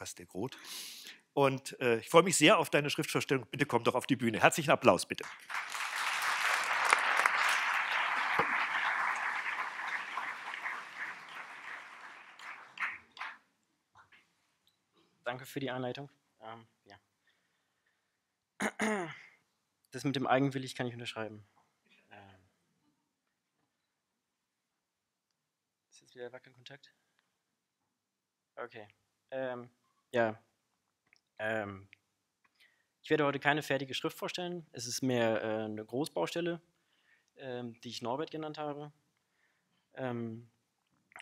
Lukas de Groot. Und äh, ich freue mich sehr auf deine Schriftvorstellung. Bitte komm doch auf die Bühne. Herzlichen Applaus, bitte. Danke für die Einleitung. Ähm, ja. Das mit dem Eigenwillig kann ich unterschreiben. Ähm. Ist jetzt wieder Wackelkontakt? Okay. Ähm, ja. Ähm, ich werde heute keine fertige Schrift vorstellen. Es ist mehr äh, eine Großbaustelle, ähm, die ich Norbert genannt habe. Ähm,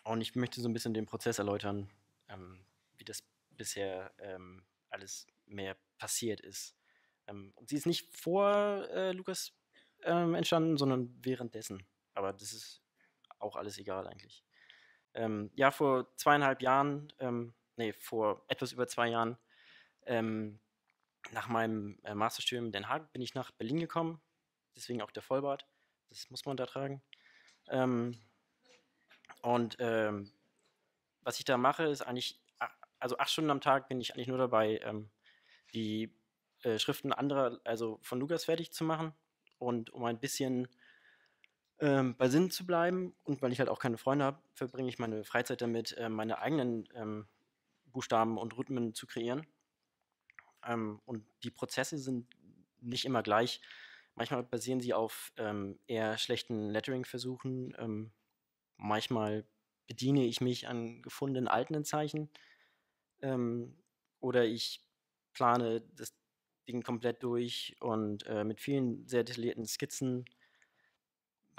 und ich möchte so ein bisschen den Prozess erläutern, ähm, wie das bisher ähm, alles mehr passiert ist. Ähm, und sie ist nicht vor äh, Lukas entstanden, sondern währenddessen. Aber das ist auch alles egal eigentlich. Ja, vor zweieinhalb Jahren, nee, vor etwas über zwei Jahren, ähm, nach meinem äh, Masterstudium in Den Haag bin ich nach Berlin gekommen. Deswegen auch der Vollbart. Das muss man da tragen. Ähm, und ähm, was ich da mache, ist eigentlich, also acht Stunden am Tag bin ich eigentlich nur dabei, ähm, die äh, Schriften anderer, also von Lukas fertig zu machen. Und um ein bisschen ähm, bei Sinn zu bleiben und weil ich halt auch keine Freunde habe, verbringe ich meine Freizeit damit, äh, meine eigenen ähm, Buchstaben und Rhythmen zu kreieren. Ähm, und die Prozesse sind nicht immer gleich. Manchmal basieren sie auf ähm, eher schlechten Lettering-Versuchen. Ähm, manchmal bediene ich mich an gefundenen alten Zeichen. Ähm, oder ich plane das Ding komplett durch und äh, mit vielen sehr detaillierten Skizzen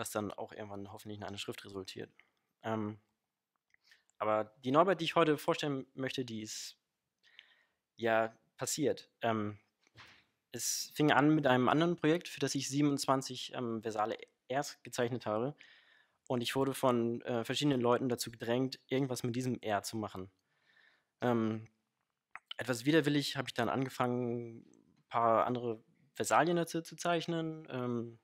was dann auch irgendwann hoffentlich in einer Schrift resultiert. Ähm, aber die Norbert, die ich heute vorstellen möchte, die ist ja passiert. Ähm, es fing an mit einem anderen Projekt, für das ich 27 ähm, Versale erst gezeichnet habe. Und ich wurde von äh, verschiedenen Leuten dazu gedrängt, irgendwas mit diesem R zu machen. Ähm, etwas widerwillig habe ich dann angefangen, ein paar andere Versalien dazu zu zeichnen. Ähm,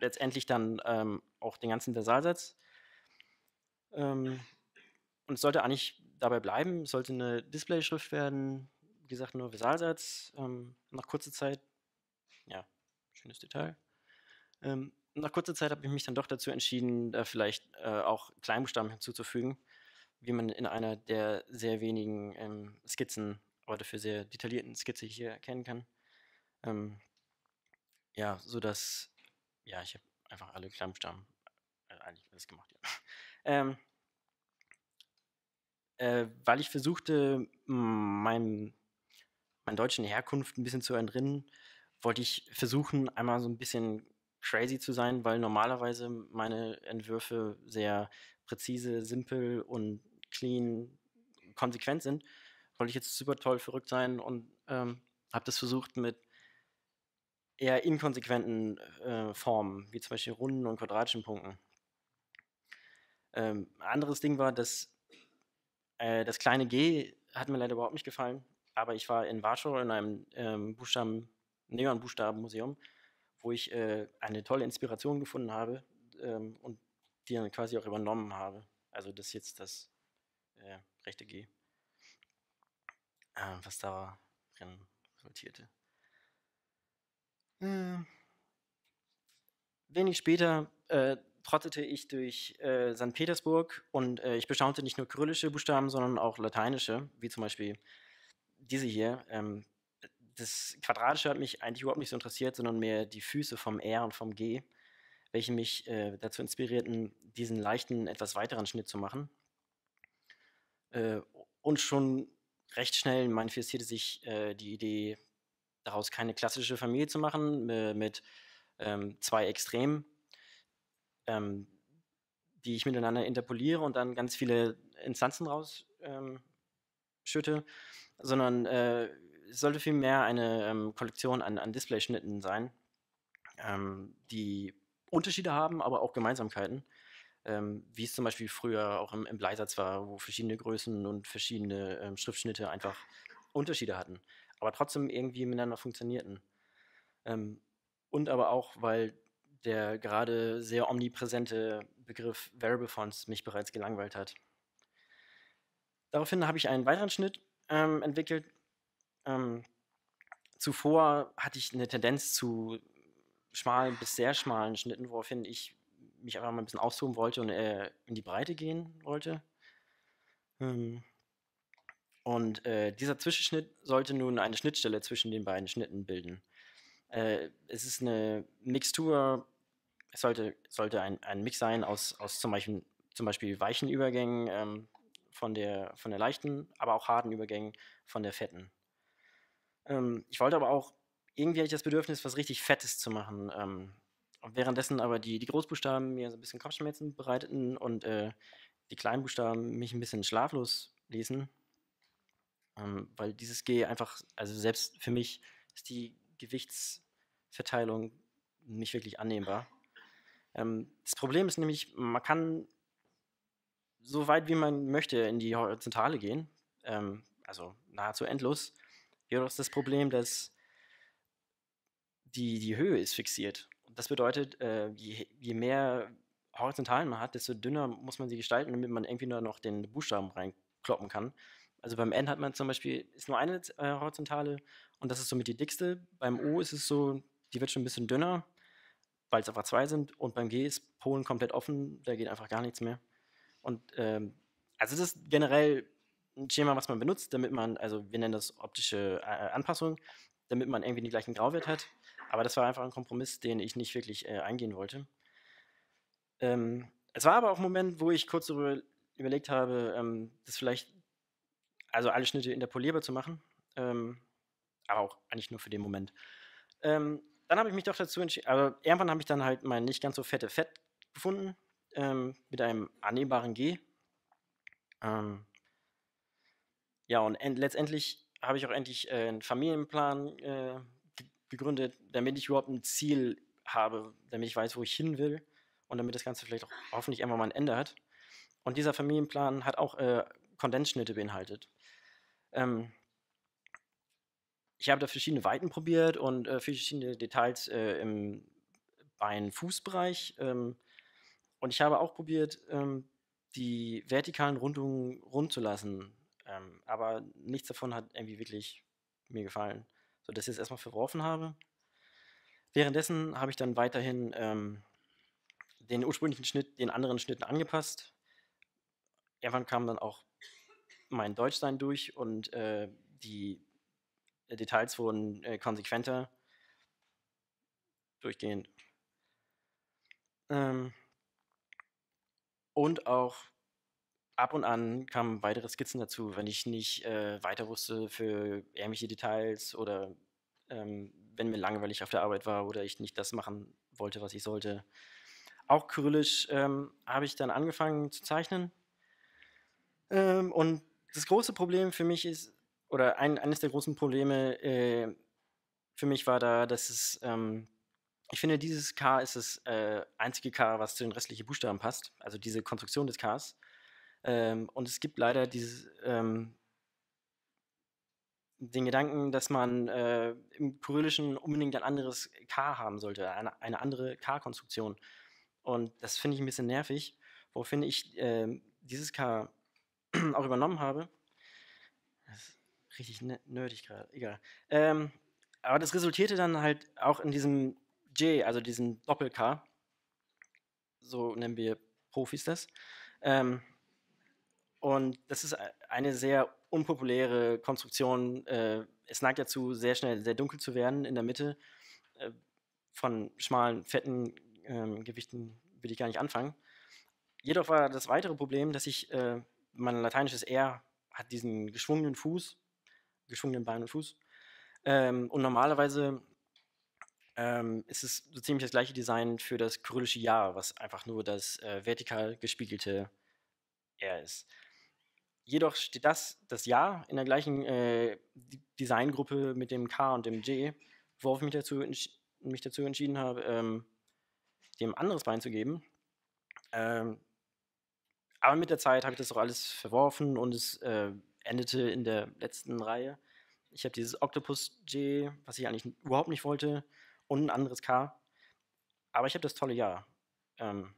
letztendlich dann ähm, auch den ganzen Versalsatz. Und es sollte eigentlich dabei bleiben, es sollte eine Displayschrift werden, wie gesagt, nur Versalsatz. Ähm, nach kurzer Zeit, ja, schönes Detail. Ähm, nach kurzer Zeit habe ich mich dann doch dazu entschieden, da vielleicht äh, auch Kleinbuchstaben hinzuzufügen, wie man in einer der sehr wenigen ähm, Skizzen, aber dafür sehr detaillierten Skizze hier erkennen kann. Ähm, ja, sodass ja, ich habe einfach alle Kleinbuchstaben äh, eigentlich alles gemacht, ja. ähm, äh, weil ich versuchte, meinem, meiner deutschen Herkunft ein bisschen zu entrinnen, wollte ich versuchen, einmal so ein bisschen crazy zu sein, weil normalerweise meine Entwürfe sehr präzise, simpel und clean, konsequent sind. Wollte ich jetzt super toll verrückt sein und ähm, habe das versucht mit eher inkonsequenten äh, Formen, wie zum Beispiel runden und quadratischen Punkten. Ähm, anderes Ding war, dass äh, das kleine G hat mir leider überhaupt nicht gefallen, aber ich war in Warschau in einem ähm, Buchstaben, Neon-Buchstaben-Museum, wo ich äh, eine tolle Inspiration gefunden habe ähm, und die dann quasi auch übernommen habe. Also das ist jetzt das äh, rechte G, äh, was darin resultierte. Äh, wenig später äh, trottete ich durch äh, St. Petersburg und äh, ich bestaunte nicht nur kyrillische Buchstaben, sondern auch lateinische, wie zum Beispiel diese hier. Ähm, das Quadratische hat mich eigentlich überhaupt nicht so interessiert, sondern mehr die Füße vom R und vom G, welche mich äh, dazu inspirierten, diesen leichten, etwas weiteren Schnitt zu machen. Äh, und schon recht schnell manifestierte sich äh, die Idee, daraus keine klassische Familie zu machen äh, mit ähm, zwei Extremen, ähm, die ich miteinander interpoliere und dann ganz viele Instanzen rausschütte, ähm, sondern äh, es sollte vielmehr eine ähm, Kollektion an, an Displayschnitten sein, ähm, die Unterschiede haben, aber auch Gemeinsamkeiten. Ähm, wie es zum Beispiel früher auch im, im Bleisatz war, wo verschiedene Größen und verschiedene ähm, Schriftschnitte einfach Unterschiede hatten aber trotzdem irgendwie miteinander funktionierten. Ähm, und aber auch, weil der gerade sehr omnipräsente Begriff Variable Fonts mich bereits gelangweilt hat. Daraufhin habe ich einen weiteren Schnitt ähm, entwickelt. Ähm, zuvor hatte ich eine Tendenz zu schmalen bis sehr schmalen Schnitten, woraufhin ich mich einfach mal ein bisschen austoben wollte und äh, in die Breite gehen wollte. Ähm, und äh, dieser Zwischenschnitt sollte nun eine Schnittstelle zwischen den beiden Schnitten bilden. Äh, es ist eine Mixtur, es sollte, sollte ein, ein Mix sein aus, aus zum, Beispiel, zum Beispiel weichen Übergängen ähm, von, der, von der leichten, aber auch harten Übergängen von der fetten. Ähm, ich wollte aber auch, irgendwie hatte ich das Bedürfnis, was richtig Fettes zu machen. Ähm, währenddessen aber die, die Großbuchstaben mir so ein bisschen Kopfschmerzen bereiteten und äh, die Kleinbuchstaben mich ein bisschen schlaflos ließen. Ähm, weil dieses G einfach, also selbst für mich ist die Gewichtsverteilung nicht wirklich annehmbar. Ähm, das Problem ist nämlich, man kann so weit wie man möchte in die Horizontale gehen, ähm, also nahezu endlos. Jedoch ist das Problem, dass die, die Höhe ist fixiert. Das bedeutet, äh, je, je mehr Horizontalen man hat, desto dünner muss man sie gestalten, damit man irgendwie nur noch den Buchstaben reinkloppen kann. Also beim N hat man zum Beispiel, ist nur eine äh, Horizontale und das ist somit die dickste. Beim O ist es so, die wird schon ein bisschen dünner, weil es einfach zwei sind. Und beim G ist Polen komplett offen, da geht einfach gar nichts mehr. Und ähm, also das ist generell ein Schema, was man benutzt, damit man, also wir nennen das optische äh, Anpassung, damit man irgendwie den gleichen Grauwert hat. Aber das war einfach ein Kompromiss, den ich nicht wirklich äh, eingehen wollte. Ähm, es war aber auch ein Moment, wo ich kurz darüber überlegt habe, ähm, das vielleicht, also alle Schnitte interpolierbar zu machen, ähm, aber auch eigentlich nur für den Moment. Ähm, dann habe ich mich doch dazu entschieden, also irgendwann habe ich dann halt mein nicht ganz so fette Fett gefunden, ähm, mit einem annehmbaren G. Ähm, ja, und letztendlich habe ich auch endlich äh, einen Familienplan äh, gegründet, damit ich überhaupt ein Ziel habe, damit ich weiß, wo ich hin will und damit das Ganze vielleicht auch hoffentlich irgendwann mal ein Ende hat. Und dieser Familienplan hat auch äh, Kondensschnitte beinhaltet. Ähm, ich habe da verschiedene Weiten probiert und äh, verschiedene Details äh, im Bein-Fußbereich. Ähm, und ich habe auch probiert, ähm, die vertikalen Rundungen rund zu lassen. Ähm, aber nichts davon hat irgendwie wirklich mir gefallen, sodass ich es erstmal verworfen habe. Währenddessen habe ich dann weiterhin ähm, den ursprünglichen Schnitt den anderen Schnitten angepasst. Irgendwann kam dann auch mein Deutschsein durch und äh, die Details wurden äh, konsequenter durchgehend. Ähm, und auch ab und an kamen weitere Skizzen dazu, wenn ich nicht äh, weiter wusste für irgendwelche Details oder ähm, wenn mir langweilig auf der Arbeit war oder ich nicht das machen wollte, was ich sollte. Auch kyrillisch ähm, habe ich dann angefangen zu zeichnen. Ähm, und das große Problem für mich ist, oder ein, eines der großen Probleme äh, für mich war da, dass es, ähm, ich finde, dieses K ist das äh, einzige K, was zu den restlichen Buchstaben passt, also diese Konstruktion des Ks. Ähm, und es gibt leider dieses, ähm, den Gedanken, dass man äh, im Kyrillischen unbedingt ein anderes K haben sollte, eine, eine andere K-Konstruktion. Und das finde ich ein bisschen nervig, woraufhin ich äh, dieses K auch übernommen habe. Richtig ne nerdig gerade, egal. Ähm, aber das resultierte dann halt auch in diesem J, also diesem Doppel-K. So nennen wir Profis das. Ähm, und das ist eine sehr unpopuläre Konstruktion. Äh, es neigt dazu, sehr schnell sehr dunkel zu werden in der Mitte. Äh, von schmalen, fetten ähm, Gewichten will ich gar nicht anfangen. Jedoch war das weitere Problem, dass ich, äh, mein lateinisches R hat diesen geschwungenen Fuß, geschwungenen Bein und Fuß. Ähm, und normalerweise ähm, ist es so ziemlich das gleiche Design für das kyrillische Jahr, was einfach nur das äh, vertikal gespiegelte R ist. Jedoch steht das, das Jahr in der gleichen äh, Designgruppe mit dem K und dem J, worauf ich mich dazu, mich dazu entschieden habe, ähm, dem anderes Bein zu geben. Ähm, aber mit der Zeit habe ich das auch alles verworfen und es äh, endete in der letzten Reihe. Ich habe dieses Octopus J, was ich eigentlich überhaupt nicht wollte, und ein anderes K. Aber ich habe das tolle Jahr. Ähm,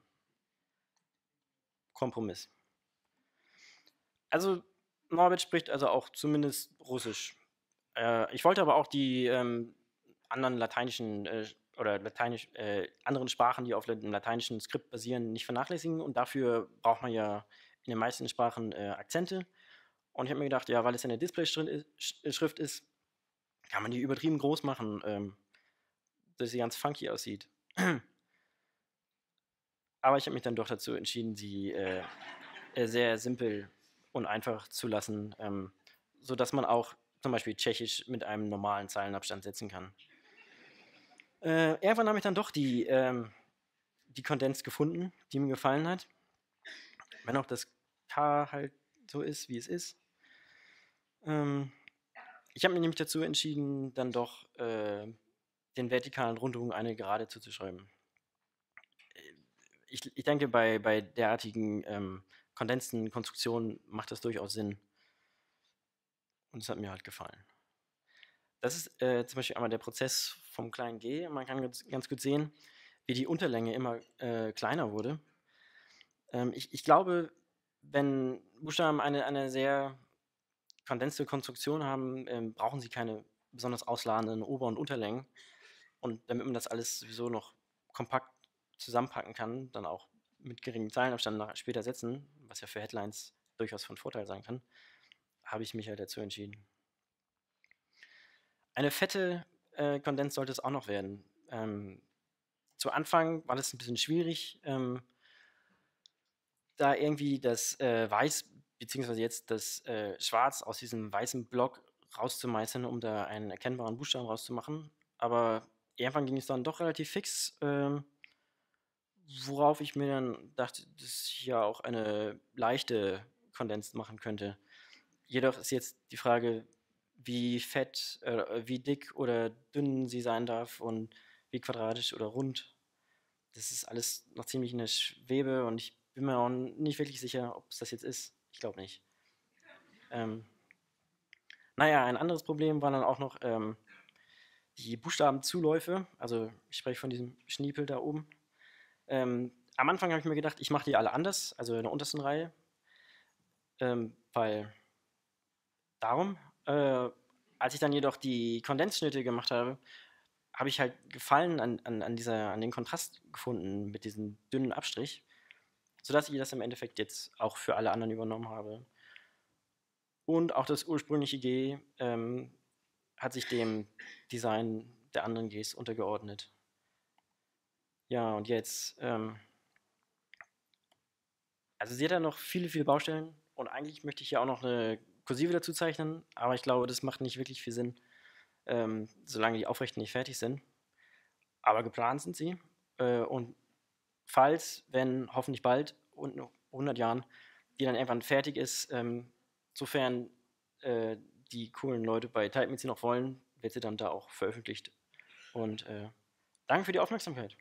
Kompromiss. Also, Norbert spricht also auch zumindest Russisch. Äh, ich wollte aber auch die ähm, anderen lateinischen äh, oder lateinisch, äh, anderen Sprachen, die auf dem lateinischen Skript basieren, nicht vernachlässigen. Und dafür braucht man ja in den meisten Sprachen äh, Akzente. Und ich habe mir gedacht, ja, weil es ja eine Display-Schrift ist, kann man die übertrieben groß machen, ähm, dass sie ganz funky aussieht. Aber ich habe mich dann doch dazu entschieden, sie äh, äh, sehr simpel und einfach zu lassen, ähm, sodass man auch zum Beispiel Tschechisch mit einem normalen Zeilenabstand setzen kann. Äh, irgendwann habe ich dann doch die, ähm, die Kondens gefunden, die mir gefallen hat. Wenn auch das K halt so ist, wie es ist. Ähm, ich habe mich nämlich dazu entschieden, dann doch äh, den vertikalen Rundungen eine gerade zuzuschreiben. Ich, ich denke, bei, bei derartigen ähm, Kondensenkonstruktionen macht das durchaus Sinn. Und es hat mir halt gefallen. Das ist äh, zum Beispiel einmal der Prozess vom kleinen g. Man kann ganz, ganz gut sehen, wie die Unterlänge immer äh, kleiner wurde. Ähm, ich, ich, glaube, wenn Buchstaben eine, eine sehr kondensierte Konstruktion haben, ähm, brauchen sie keine besonders ausladenden Ober- und Unterlängen. Und damit man das alles sowieso noch kompakt zusammenpacken kann, dann auch mit geringem Zeilenabstand nach später setzen, was ja für Headlines durchaus von Vorteil sein kann, habe ich mich halt dazu entschieden. Eine fette äh, Kondens sollte es auch noch werden. Ähm, zu Anfang war das ein bisschen schwierig, ähm, da irgendwie das äh, Weiß beziehungsweise jetzt das äh, Schwarz aus diesem weißen Block rauszumeißeln, um da einen erkennbaren Buchstaben rauszumachen. Aber irgendwann ging es dann doch relativ fix, ähm, worauf ich mir dann dachte, dass ich ja auch eine leichte Kondens machen könnte. Jedoch ist jetzt die Frage, wie fett, äh, wie dick oder dünn sie sein darf und wie quadratisch oder rund. Das ist alles noch ziemlich in der Schwebe und ich bin mir auch nicht wirklich sicher, ob es das jetzt ist. Ich glaube nicht. Ähm, naja, ein anderes Problem war dann auch noch ähm, die Buchstabenzuläufe. Also ich spreche von diesem Schniepel da oben. Ähm, am Anfang habe ich mir gedacht, ich mache die alle anders, also in der untersten Reihe. Ähm, weil darum, äh, als ich dann jedoch die Kondensschnitte gemacht habe, habe ich halt Gefallen an, an, an, dieser, an den Kontrast gefunden mit diesem dünnen Abstrich sodass ich das im Endeffekt jetzt auch für alle anderen übernommen habe. Und auch das ursprüngliche G ähm, hat sich dem Design der anderen Gs untergeordnet. Ja, und jetzt, ähm, also sie hat ja noch viele, viele Baustellen und eigentlich möchte ich ja auch noch eine Kursive dazu zeichnen, aber ich glaube, das macht nicht wirklich viel Sinn, ähm, solange die Aufrechten nicht fertig sind. Aber geplant sind sie äh, und falls, wenn hoffentlich bald und 100 Jahren, die dann irgendwann fertig ist, ähm, sofern äh, die coolen Leute bei Type sie noch wollen, wird sie dann da auch veröffentlicht. Und äh, danke für die Aufmerksamkeit.